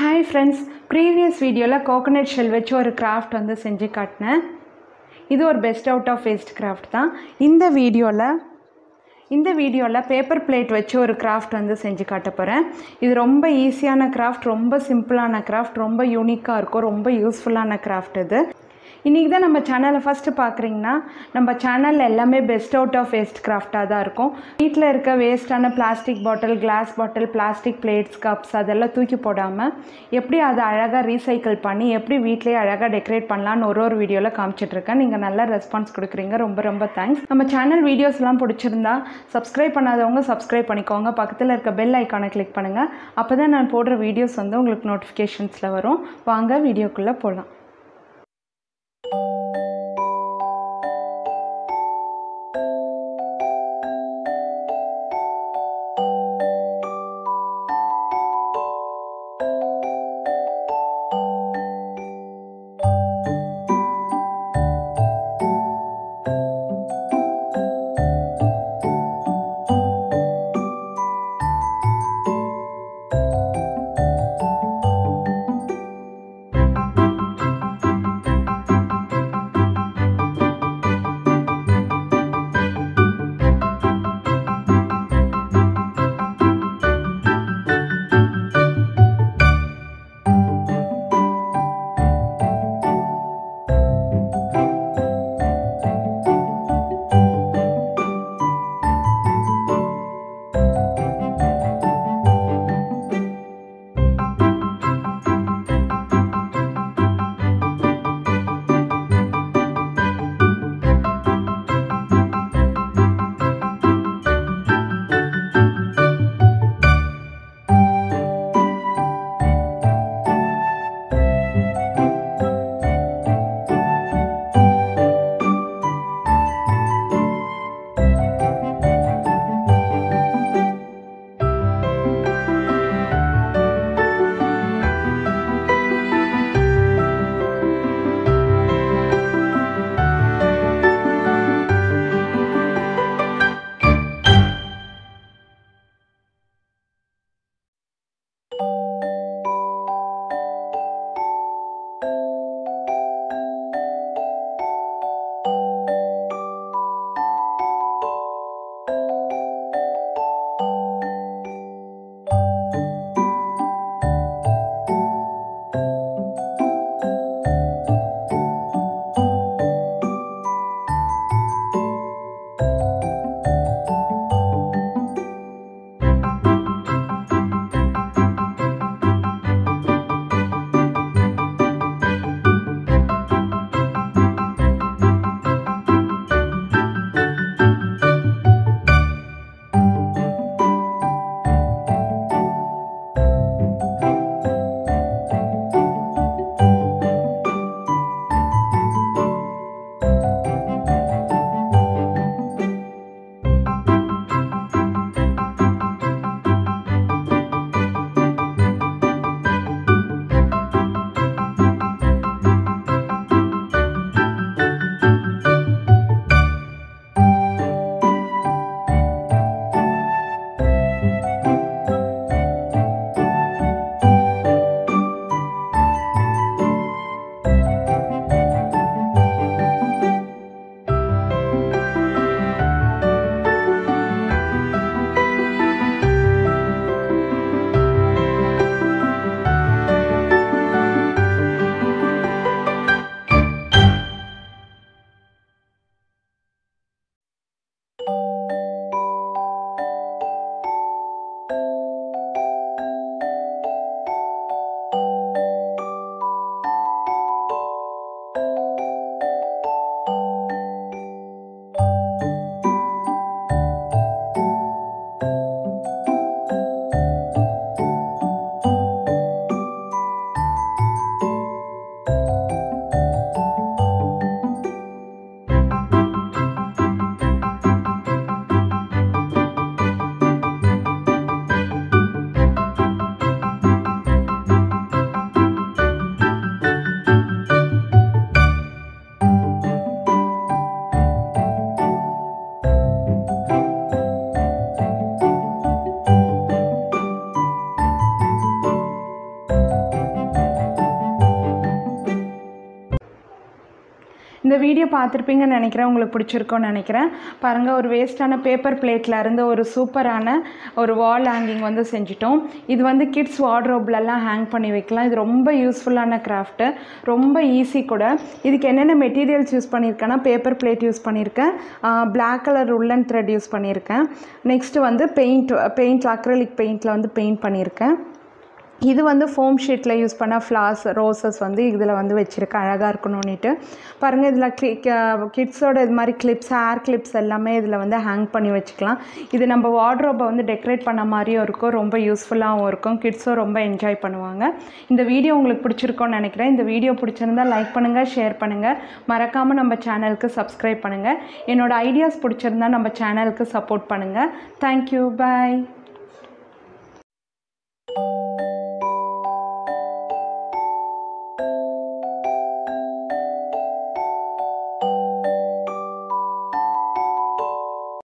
Hi friends previous வீடியோவில் coconut shell வச்சு ஒரு கிராஃப்ட் வந்து செஞ்சு காட்டினேன். இது ஒரு best out of waste craft தான். இந்த வீடியோவில் இந்த வீடியோவில் பேப்பர் பிளேட் வச்சு ஒரு கிராஃப்ட் வந்து செஞ்சு காட்ட போகிறேன் இது ரொம்ப ஈஸியான கிராஃப்ட் ரொம்ப சிம்பிளான கிராஃப்ட் ரொம்ப யூனிக்காக இருக்கும் ரொம்ப யூஸ்ஃபுல்லான கிராஃப்ட் இது. இன்றைக்கி தான் நம்ம சேனலை ஃபஸ்ட்டு பார்க்குறீங்கன்னா நம்ம சேனல் எல்லாமே பெஸ்ட் அவுட் ஆஃப் வேஸ்ட் கிராஃப்டாக தான் இருக்கும். வீட்டில் இருக்க வேஸ்ட்டான plastic bottle glass bottle plastic plates cups அதெல்லாம் தூக்கி போடாமல் எப்படி அதை அழகாக ரீசைக்கிள் பண்ணி எப்படி வீட்லேயே அழகாக டெக்கரேட் பண்ணலான்னு ஒரு ஒரு வீடியோவில் காமிச்சிட்ருக்கேன் நீங்கள் நல்லா ரெஸ்பான்ஸ் கொடுக்குறீங்க. ரொம்ப ரொம்ப தேங்க்ஸ் நம்ம சேனல் வீடியோஸ்லாம் பிடிச்சிருந்தா சப்ஸ்கிரைப் பண்ணாதவங்க சப்ஸ்கிரைப் பண்ணிக்கோங்க. பக்கத்தில் இருக்க பெல் ஐக்கானை கிளிக் பண்ணுங்கள் அப்போ தான் நான் போடுற வீடியோஸ் வந்து உங்களுக்கு நோட்டிஃபிகேஷன்ஸில் வரும். வாங்க வீடியோக்குள்ளே போகலாம் இந்த வீடியோ பார்த்துருப்பீங்கன்னு நினைக்கிறேன். உங்களுக்கு பிடிச்சிருக்கோன்னு நினைக்கிறேன். பாருங்கள் ஒரு வேஸ்ட்டான பேப்பர் பிளேட்டில் இருந்து ஒரு சூப்பரான ஒரு வால் ஹேங்கிங் வந்து செஞ்சிட்டோம். இது வந்து கிட்ஸ் வார்ட்ரோப்லலாம் ஹேங் பண்ணி வைக்கலாம். இது ரொம்ப யூஸ்ஃபுல்லான கிராஃப்ட்டு ரொம்ப ஈஸி கூட. இதுக்கு என்னென்ன மெட்டீரியல்ஸ் யூஸ் பண்ணியிருக்கேன்னா பேப்பர் பிளேட் யூஸ் பண்ணியிருக்கேன் black colour woollen thread use பண்ணியிருக்கேன் நெக்ஸ்ட்டு வந்து பெயிண்ட் பெயிண்ட் அக்ரலிக் பெயிண்டில் வந்து பெயிண்ட் பண்ணியிருக்கேன் இது வந்து ஃபோம் ஷீட்டில் யூஸ் பண்ண ஃப்ளார்ஸ் ரோசஸ் வந்து இதில் வந்து வச்சுருக்கேன் அழகாக இருக்கணும்னுட்டு. பாருங்கள் இதில் கிளி கிட்ஸோட இது மாதிரி கிளிப்ஸ் ஹேர் கிளிப்ஸ் எல்லாமே இதில் வந்து ஹேங் பண்ணி வச்சுக்கலாம். இது நம்ம வார்ட்ரோப்பை வந்து டெக்கரேட் பண்ண மாதிரியும் இருக்கும் ரொம்ப யூஸ்ஃபுல்லாகவும் இருக்கும். கிட்ஸும் ரொம்ப என்ஜாய் பண்ணுவாங்க. இந்த வீடியோ உங்களுக்கு பிடிச்சிருக்கோன்னு நினைக்கிறேன். இந்த வீடியோ பிடிச்சிருந்தா லைக் பண்ணுங்கள் ஷேர் பண்ணுங்கள் மறக்காமல் நம்ம சேனலுக்கு சப்ஸ்கிரைப் பண்ணுங்கள் என்னோடய ஐடியாஸ் பிடிச்சிருந்தா நம்ம சேனலுக்கு சப்போர்ட் பண்ணுங்கள் தேங்க்யூ பாய்